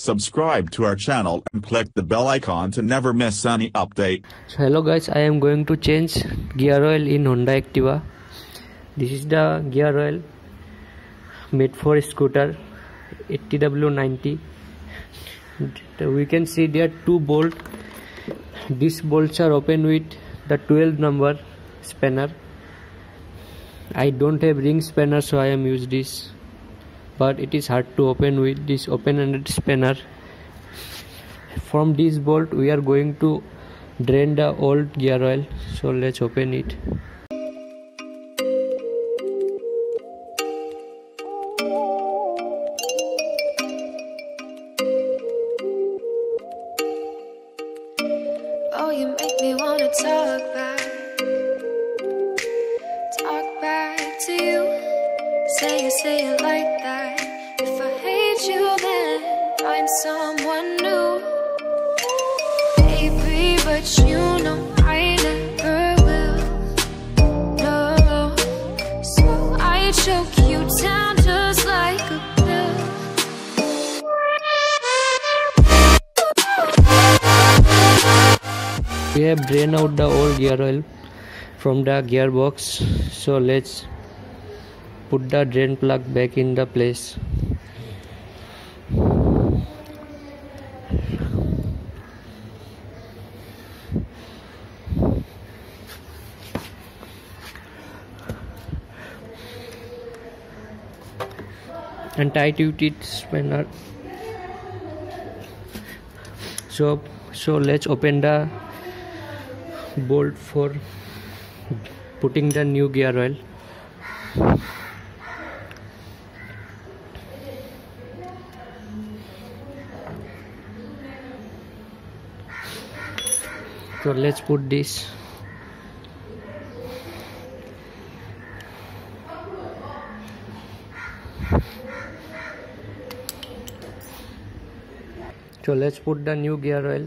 Subscribe to our channel and click the bell icon to never miss any update. So hello guys, I am going to change gear oil in Honda Activa. This is the gear oil made for scooter 80W90. We can see there are two bolts. These bolts are open with the 12 number spanner. I don't have ring spanner so I am use this but it is hard to open with this open-ended spanner. From this bolt we are going to drain the old gear oil. So let's open it. Oh, you make me wanna talk back, talk back to you. Say say like that. If I hate you, then find someone new. Baby, but you know I never will. No, so I choke you down just like a we have drained out the old gear oil from the gearbox so let's put the drain plug back in the place. And tight it spanner so so let's open the bolt for putting the new gear oil so let's put this. So let's put the new gear oil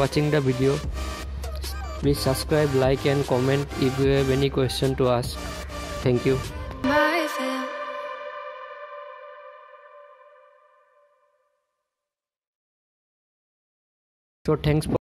watching the video. Please subscribe like and comment if you have any question to ask. Thank you. So thanks for